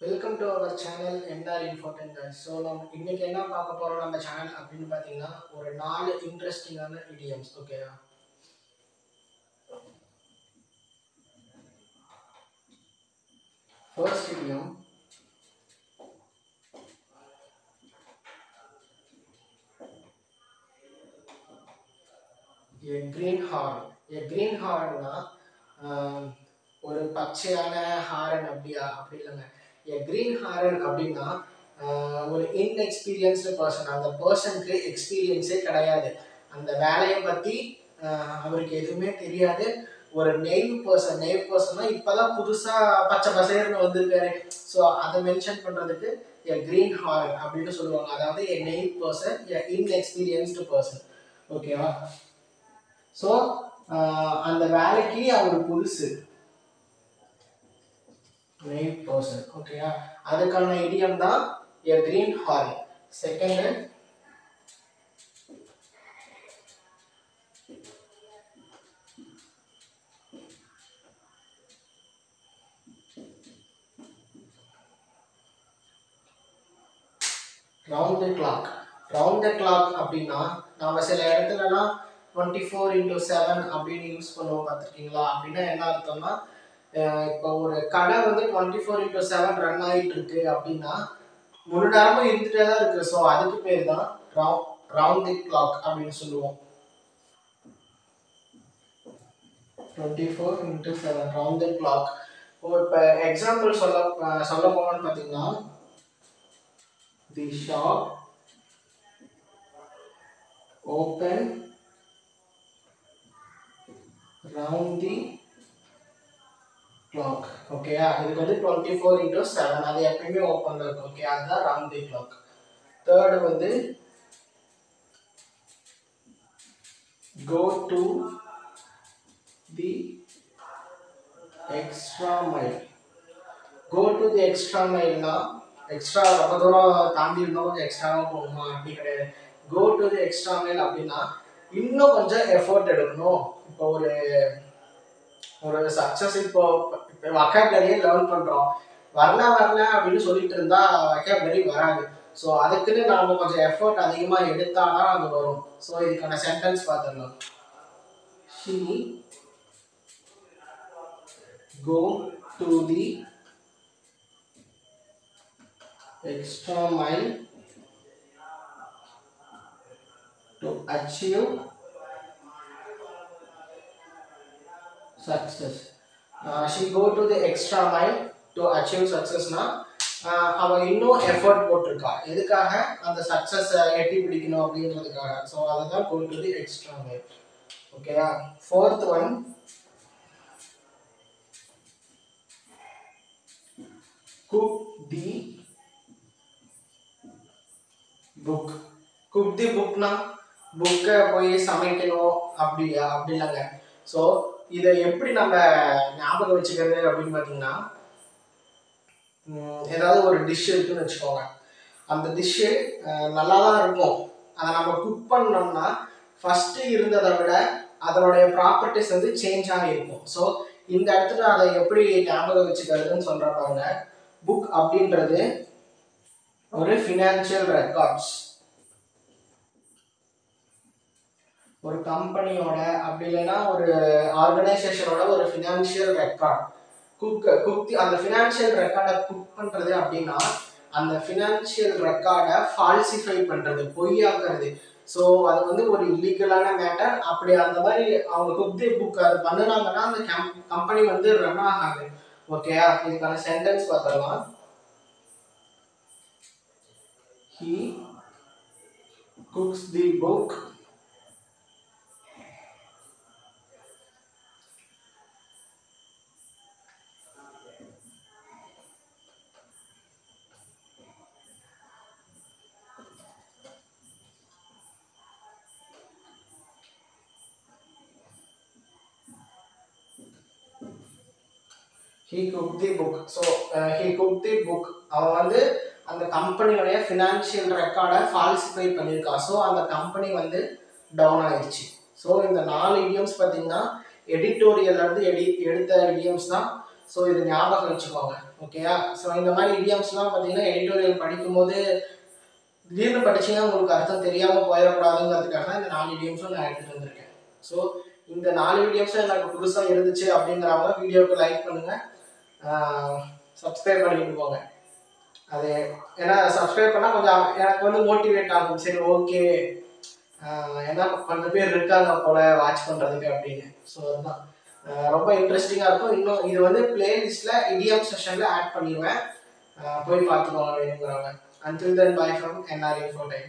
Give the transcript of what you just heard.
Welcome to our channel NR இன்ஃபோடென்ட் so நம்ம இன்னைக்கு என்ன பார்க்க போகிறோம் நம்ம சேனல் அப்படின்னு பார்த்தீங்கன்னா ஒரு நாலு இன்ட்ரெஸ்டிங்கான இடியம்ஸ் ஓகேவா first idiom a green horn. A green hornனா ஒரு பச்சையான ஹாரன் அப்படியா? அப்படி இல்லைங்க. A green ஹாரன் அப்படின்னா ஒரு இன்எக்ஸ்பீரியன்ஸ்டு பர்சன் அந்த பர்சனுக்கு எக்ஸ்பீரியன்ஸே கிடையாது. அந்த வேலையை பற்றி அவருக்கு எதுவுமே தெரியாது. ஒரு நெய்வ் பர்சன் நெய்வ் பர்சன்னா இப்போதான் புதுசாக பச்சை பசேர்னு வந்திருக்காரு. ஸோ அதை மென்ஷன் பண்ணுறதுக்கு எ கிரீன் ஹாரன் அப்படின்னு சொல்லுவாங்க. அதாவது a naive person a inexperienced person ஓகேவா ஸோ அந்த வேலைக்கு அவர் புதுசு. மெயின் பர்சன் ஓகேயா அதுக்கான இடியம் தான் a green horn second round the clock round the clock அப்படின்னா நாம சில இடத்துலலாம் டுவெண்ட்டி ஃபோர் இன்டூ செவன் அப்படின்னு யூஸ் பண்ணுவோம் பார்த்துருக்கீங்களா? அப்படின்னா என்ன அர்த்தம்னா இப்போ ஒரு கடை வந்து twenty four into seven run ஆகிட்டு இருக்கு அப்படின்னா முழு நேரமும் இருந்துகிட்டே தான் இருக்கு. ஸோ அதுக்கு பேர் தான் ரவுண்ட் தி கிளாக் அப்படின்னு சொல்லுவோம். Twenty four into seven round the clock இப்போ எக்ஸாம்பிள் சொல்ல சொல்ல போனோம்னு பார்த்தீங்கன்னா the shop open round the clock ஓகேயா இதுக்கு வந்து டுவெண்ட்டி ஃபோர் இன்டூ செவன் அது எப்பயுமே ஓப்பனில் இருக்கும் ஓகே அதுதான் ரவுண்ட் தி கிளாக் தேர்டு வந்து go to the extra mile go to the extra மைல்னா extra ரொம்ப தூரம் தாண்டி இருந்தால் கொஞ்சம் எக்ஸ்ட்ராவாக போகணுமா? அப்படி கிடையாது. Go to the extra mile அப்படின்னா இன்னும் கொஞ்சம் எஃபோர்ட் எடுக்கணும். இப்போ ஒரு ஒரு சக்ஸஸ் இப்போ இப்போ வக்காபுலரியே லேர்ன் பண்ணுறோம் வரல வரல அப்படின்னு சொல்லிட்டு இருந்தா வக்காபுலரி வராது. ஸோ அதுக்குன்னு நாம கொஞ்சம் எஃபோர்ட் அதிகமாக எடுத்தாதான் அது வரும். ஸோ இதுக்கான சென்டென்ஸ் பார்த்துடலாம். She go to the extra mile to achieve success. Uh, she go to the extra mile to achieve success னா uh, அவ இன்னும் எஃபர்ட் போட்டிருக்கா எதுக்காக அந்த சக்ஸஸ் எட்டி பிடிக்கணும் அப்படின்றதுக்காக ஸோ அதுதான் go to the extra mile ஓகேவா fourth one cook the book cook the புக்னா புக்கை போய் சமைக்கணும் அப்படியா அப்படி இல்லைங்க ஸோ இதை எப்படி நம்ம ஞாபகம் வச்சுக்கிறது அப்படின்னு பார்த்தீங்கன்னா ஏதாவது ஒரு டிஷ் இருக்குன்னு வச்சுக்கோங்க. அந்த டிஷ்ஷு நல்லா தான் இருக்கும். அதை நம்ம குக் பண்ணோம்னா ஃபஸ்ட்டு இருந்ததை விட அதனுடைய ப்ராப்பர்ட்டிஸ் வந்து சேஞ்ச் ஆகிருக்கும் ஸோ இந்த இடத்துல அதை எப்படி ஞாபகம் வச்சுக்கிறதுன்னு சொல்கிற பாருங்க. புக் அப்படின்றது ஒரு ஃபினான்ஷியல் ரெக்கார்ட்ஸ் ஒரு கம்பெனியோட அப்படி இல்லைன்னா ஒரு ஆர்கனைசேஷனோட ஒரு ஃபினான்ஷியல் ரெக்கார்ட் குக் குக் அந்த ஃபினான்ஷியல் ரெக்கார்டை குக் பண்ணுறது அப்படின்னா அந்த ஃபினான்ஷியல் ரெக்கார்டை ஃபால்சிஃபை பண்ணுறது பொய்யாக்குறது. ஸோ அது வந்து ஒரு இல்லீகலான மேட்டர் அப்படி அந்த மாதிரி அவங்க குக்தி புக் அது பண்ணினாங்கன்னா அந்த கம்பெனி வந்து ரன் ஆகாது. ஓகே இதுக்கான சென்டென்ஸ் பார்த்துடலாம். He cooks the book he cook the book so he cook the book அவன் வந்து அந்த கம்பெனியோடைய ஃபினான்ஷியல் ரெக்கார்டை ஃபால்சிஃபை பண்ணியிருக்கா ஸோ அந்த கம்பெனி வந்து டவுன் ஆயிடுச்சு. ஸோ இந்த நாலு இடியம்ஸ் பார்த்தீங்கன்னா எடிட்டோரியல்லேருந்து எடி எடுத்த இடியம்ஸ் தான். ஸோ இது ஞாபகம் வச்சுக்கோங்க. ஓகேயா ஸோ இந்த மாதிரி இடியம்ஸ்லாம் பார்த்தீங்கன்னா எடிட்டோரியல் படிக்கும்போது திடீர்னு படிச்சீங்கன்னா உங்களுக்கு அர்த்தம் தெரியாமல் போயிடக்கூடாதுங்கிறதுக்காக தான் இந்த நாலு இடியம்ஸும் நான் எடுத்துகிட்டு வந்திருக்கேன். ஸோ இந்த நாலு வீடியோஸும் எனக்கு புதுசாக இருந்துச்சு அப்படிங்கிறவங்க வீடியோவுக்கு லைக் பண்ணுங்கள் சப்ஸ்கிரைப் பண்ணிட்டு போங்க. அது ஏன்னா சப்ஸ்கிரைப் பண்ணால் கொஞ்சம் எனக்கு வந்து மோட்டிவேட் ஆகும். சரி ஓகே ஏன்னா கொஞ்சம் பேர் இருக்காங்க போல வாட்ச் பண்ணுறதுக்கு அப்படின்னு. ஸோ அதுதான். ரொம்ப இன்ட்ரெஸ்டிங்காக இருக்கும். இன்னும் இது வந்து பிளேலிஸ்ட்டில் இடிஎம் செஷனில் ஆட் பண்ணிடுவேன். போய் பார்த்துக்கோங்க வேணுங்கிறவங்க until then bye from NR info time